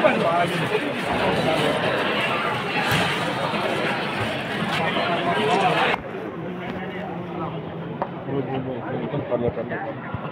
把你玩了，兄弟。不不不，你更惨了，更惨了。